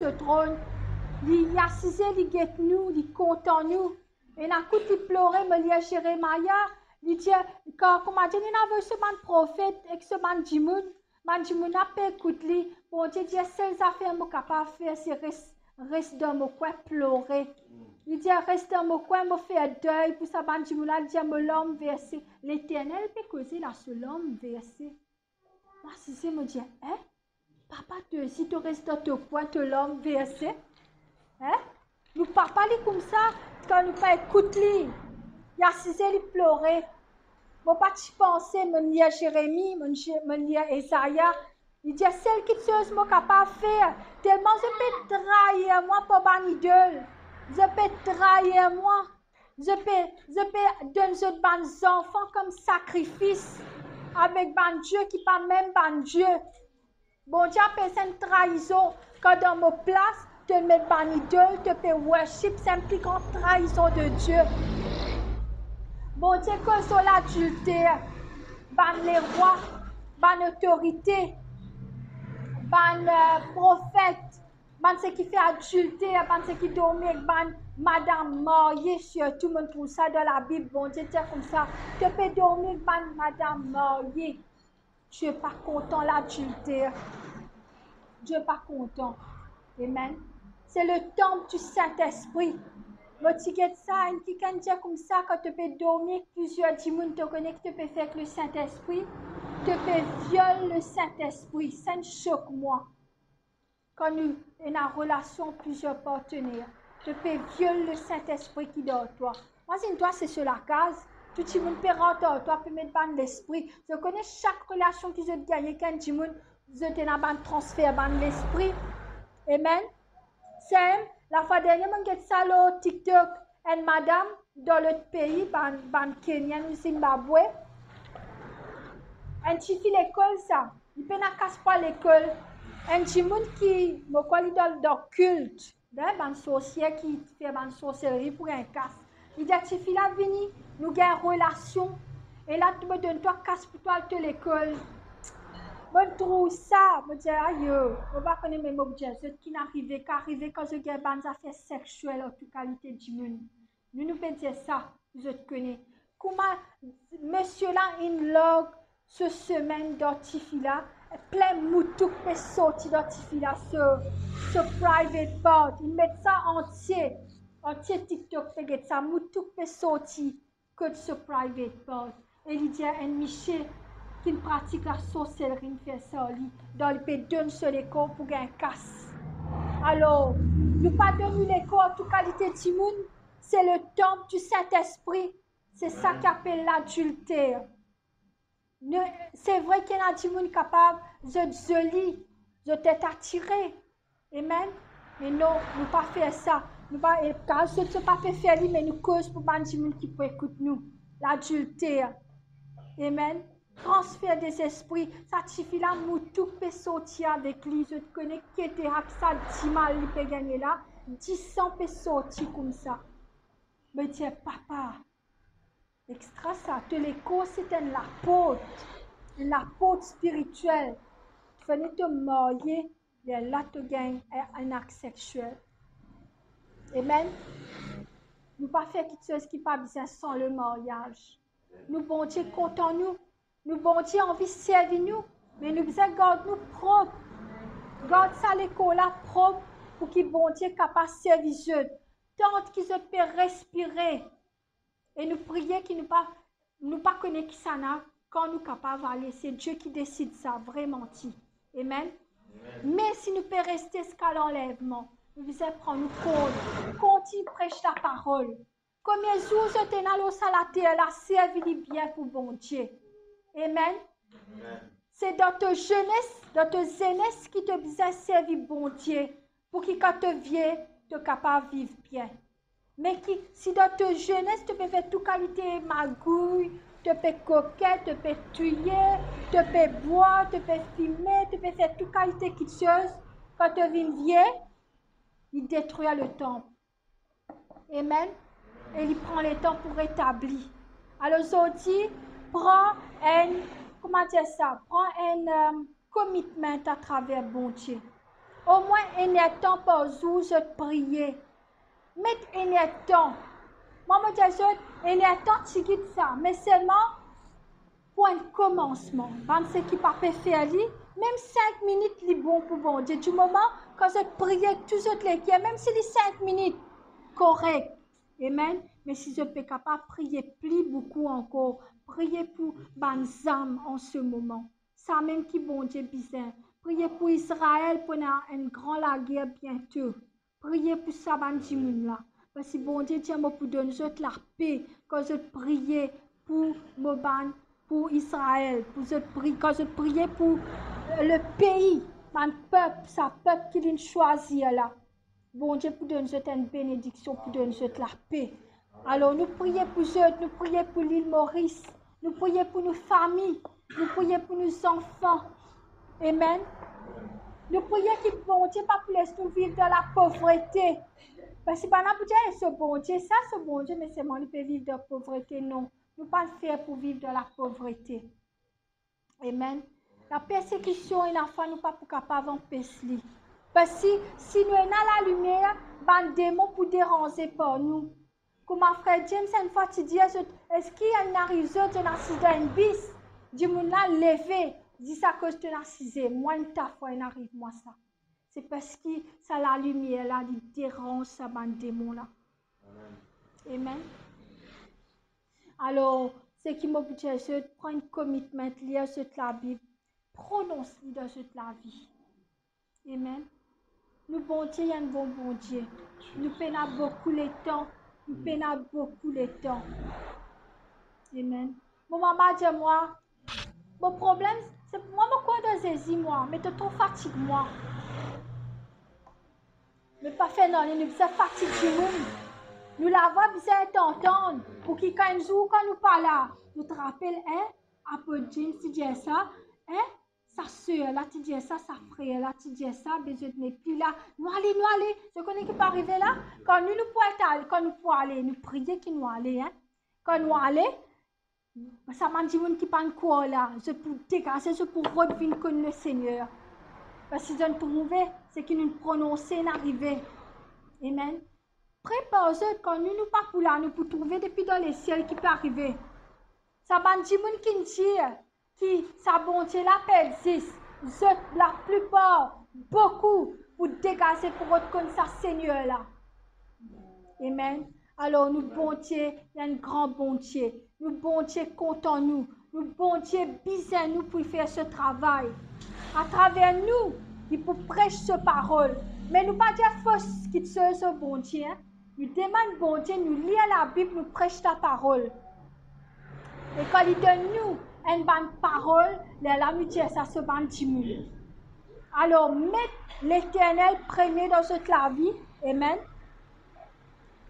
ce trône. Il y a assisé, il guette nous, il content nous. Et n'a coup, il pleurait, me Jérémia. Il dit, quand, comment dire, il a vu ce man prophète, et man djimoun. Man djimoun a pas écouté Bon Dieu dit, celles affaires, je de faire, c'est reste dans mon coin, pleurer. Il dit, reste dans mon coin, me faire deuil, pour ça, man djimoun a dit, me l'homme versé. L'éternel peut causer là, ce l'homme versé. Moi, si c'est, me dit, hein? Papa te si tu restes dans ton coin, tu l'homme versé. Hein? Nous papa li comme ça, quand nous pas écouter Il a six il pleurait. Bon, pas tu penser, mon lia Jérémie, mon lia Esaïa. Il dit, celle qui chose moi capable faire. Tellement je peux trahir moi pour ban idole. Je peux trahir moi. Je peux, je peux donner enfants comme sacrifice. Avec ban Dieu qui pas même ban Dieu. Bon Dieu appelle une trahison. Quand dans mon place, te mettre ban idole, te faire worship, c'est une plus grande trahison de Dieu. Bon Dieu, que sur l'adultère, ban les rois, ban autorité, ban euh, prophète, ban ce qui fait adultère, ban ce qui dormit, ban madame mariée, tout le monde trouve ça dans la Bible, bon Dieu, c'est comme ça. Te peux dormir, ban madame mariée. Tu n'es pas content l'adultère. Dieu n'est pas content. Amen. C'est le temple du Saint-Esprit. Motiquet ça, une qui comme ça, quand tu peux dormir, plusieurs dimons te connaissent, tu peux faire avec le Saint-Esprit. Tu peux violer le Saint-Esprit. Ça ne choque moi. Quand nous une relation plusieurs partenaires, tu peux violer le Saint-Esprit qui dans toi. Moi, toi, c'est sur la case. Tout le monde toi, peut mettre dans l'esprit. Je connais chaque relation qui se gagne, quand tu vous êtes dans un transfert dans l'esprit. Amen. C'est la fois dernière, ça sur TikTok, une madame dans l'autre pays, dans Kenya, au Zimbabwe. Un petit l'école, ça. Il peut pas casse pas l'école. Un petit monde qui, me quoi, dans le culte. Un sorcier qui fait une sorcellerie pour un casse. Il dit, nous avons une relation. Et là, tu me donnes toi casse pour toi de l'école. Je trouve ça, me dis, aïe, ne pas connaître mes mots, ce qui n'arrive qu'à arriver quand je gagne des affaires sexuelles en toute qualité du monde. Nous nous dire ça, je connais. Comment, monsieur là, in log, ce semaine d'Ortifila, plein moutou peut sortir d'Ortifila, ce, ce private part, ils mettent ça entier, entier TikTok, ça, moutou peut sortir que de ce private dit à un Michel, qui pratique la sorcellerie, fait ça, dans le pays d'un seul école pour gagner casse. Alors, nous pas donner l'école en toute qualité de monde, c'est le temple du Saint-Esprit. C'est ça qui appelle l'adultère. C'est vrai qu'il y a des gens capables de joli, de t'être attiré. Amen. Mais non, nous pas faire ça. Nous pas, car ce ne pas faire, mais nous cause pour les gens qui peuvent écouter nous. L'adultère. Amen transfert des esprits, ça suffit là, tout peut sortir avec lui. Je te connais qui était ça, 10 mal, il peut gagner là, 10 ans peut sortir comme ça. Mais tiens, papa, extra ça, te l'écho, c'est un apôtre, un apôtre spirituel. Tu venais te marier, et là, tu gagnes un acte sexuel. Amen. Nous pas faire quelque chose qui pas bien sans le mariage. Nous, bon Dieu, comptons-nous nous, bon Dieu, envie de servir nous, mais nous besoin garder nous propres. Garde ça l'école là propre pour que bon Dieu capable de servir Tant qu'ils peuvent respirer. Et nous prier qu'il nous pas, nous pas connaître qui ça n'a, quand nous capables d'aller. C'est Dieu qui décide ça, vraiment. Amen. Mais si nous pouvons rester jusqu'à l'enlèvement, nous devons prendre nous compte. Continue prêche la parole. Combien de jours allé à la terre, la servi bien pour bon Dieu. Amen. C'est dans ta jeunesse, dans ta jeunesse qui te besoin servir bon Dieu pour qu'il quand tu viens, tu capable vivre bien. Mais qui, si dans ta jeunesse, tu peux faire toute qualité magouille, tu peux coquette, tu peux tuer, tu peux boire, tu peux filmer, tu peux faire toute qualité chose, quand tu viens il détruit le temple. Amen. Et il prend le temps pour rétablir. Alors aujourd'hui, prends un, comment dire ça, prends un euh, commitment à travers bon Dieu. Au moins un temps par jour, je prier. Mettre un temps. Moi, je dis, un temps, tu quittes ça. Mais seulement pour un commencement. Dans ce qui pas faire, même cinq minutes, c'est bon pour bon Dieu. Du moment quand je prie, tout ce qui même si les cinq minutes, correct. Amen. Mais si je peux capable prier plus beaucoup encore, prier pour mes âmes en ce moment. Ça même qui bon Dieu besoin. Priez pour Israël pendant une grande guerre bientôt. Priez pour ça, ban là. Parce que bon Dieu, tiens, pour donner la paix quand je priais pour Moban, pour Israël, pour je prie, quand je priais pour le pays, mon peuple, sa peuple qu'il a choisi là. Bon Dieu, pour donner une bénédiction, pour donner la paix. Alors, nous prions pour eux, nous prions pour l'île Maurice, nous prions pour nos familles, nous prions pour nos enfants. Amen. Nous prions que bon Dieu pas pour laisser nous vivre dans la pauvreté. Parce que pas pour dire ce bon Dieu, ça ce bon Dieu, mais c'est moi qui peut vivre dans la pauvreté. Non, nous pas le faire pour vivre dans la pauvreté. Amen. La persécution et la foi, nous pas pour capable d'empêcher. Parce que si nous dans la lumière, ben démon pour déranger par nous. Comme mon frère James, une fois, tu dis, est-ce qu'il y a une arrivée de dans une bis? Monde là, levé. Dis ça que je te narcisé. Moi, ta fois, il arrive, moi, ça. C'est parce que ça, la lumière, là, il dérange ça, ben démon là. Amen. Alors, ce qui m'a c'est de prendre un commitment, lire cette la Bible, prononcer dans cette la vie. Amen. Nous, bon Dieu, il y a un bon bon Dieu. Nous peinons beaucoup le temps nous peinons beaucoup le temps. Amen. Mon maman dit moi, mon problème, c'est moi, je quoi de saisir moi, mais tu trop fatigué moi. Mais pas fait non, nous sommes fatigués nous. Nous l'avons besoin d'entendre pour qu'il un jour quand nous parlons, nous te rappelle, hein, après Jim, si dis ça, hein, sa soeur, là, tu dis ça, sa frère, là, tu dis ça, besoin de plus là. Nous allons, nous allons. Qu'on est qui peut arriver là, quand nous, nous pouvons aller, quand nous pouvons aller, nous prier qu'il nous aller, hein? Quand nous allons, ça m'a dit qui parle quoi là, je peux dégager, je peux revenir comme le Seigneur. Parce que je trouve, c'est qu'il nous prononce arrivé. Amen. Prépare-vous quand nous, pas pour là, nous pour trouver depuis dans les ciels qui peut arriver. Ça m'a dit qui qui sa bonté l'appelle je la plupart, beaucoup, pour dégager pour reconnaître sa Seigneur là. Amen. Alors, nous, bon Dieu, il y a une grande bonté. Nous, bon Dieu, comptons nous. Nous, bon Dieu, bisons nous pour faire ce travail. À travers nous, il faut prêcher ce parole. Mais nous pas dire fausse qui se ce bon Dieu. Hein. Nous demandons bon Dieu, nous lire la Bible, nous prêcher ta parole. Et quand il donne nous une bonne parole, l'amitié, ça se bantimule. Alors, mettre l'éternel premier dans cette la vie. Amen.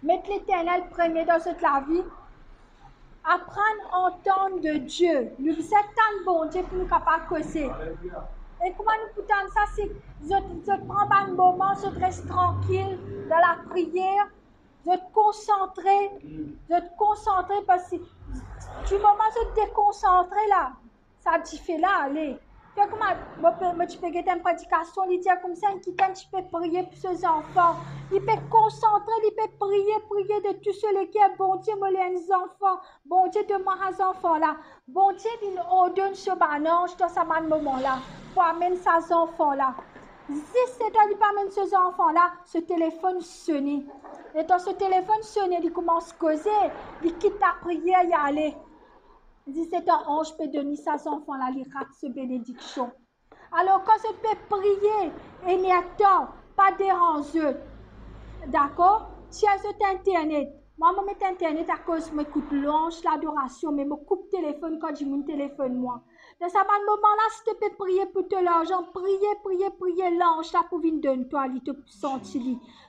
Mettre l'éternel premier dans cette la vie. Apprendre à entendre de Dieu. Nous sommes tant bon Dieu pour nous capables de. Et comment nous pouvons ça, c'est je, je prends un moment, je reste tranquille dans la prière, je te concentrer, je te concentrer parce que du moment où je te déconcentrer là, ça te fait là, allez. Fait comment, tu peux une prédication, il dit comme ça, qui tu peux prier pour ses enfants. Il peut concentrer, il peut prier, prier de tous ceux qui est bon Dieu, moi les enfants, bon Dieu de moi les enfants là. Bon Dieu, il ordonne ce banange dans ce moment là, pour amener ses enfants là. Si c'est à lui amener ces enfants là, ce téléphone sonne. Et dans ce téléphone sonne, il commence à causer, il quitte la prière et aller. Il dit, c'est un ange peut donner sa enfant là, il rate ce bénédiction. Alors, quand je peux prier, et n'y a pas déranger. D'accord? Tiens, cet internet. Moi, je mets internet à cause de m'écoute l'ange, l'adoration, mais je coupe téléphone quand je mon téléphone, moi. Dans ce moment-là, si tu peux prier pour te l'argent, prier, prier, prier, l'ange, là, pour venir de toi, il te sentir.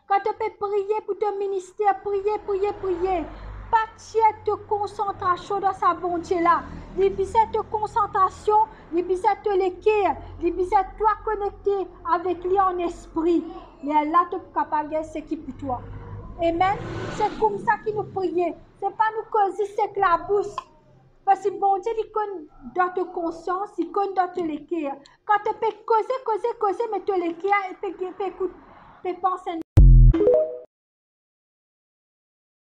Quand tu peux prier pour ton ministère, prier, prier, prier. Pas de concentration dans sa bonté là. Les de concentration, les de l'équerre, les de toi connecté avec lui en esprit. Mais là, tu es capable ce qui pour toi. Amen. C'est comme ça qu'il nous priait. C'est pas nous causer c'est la bouche. Parce que bon Dieu, il connaît d'autres conscience, il connaît d'autres l'équerre. Quand tu peux causer, causer, causer, mais tu l'équerre, et tu peux penser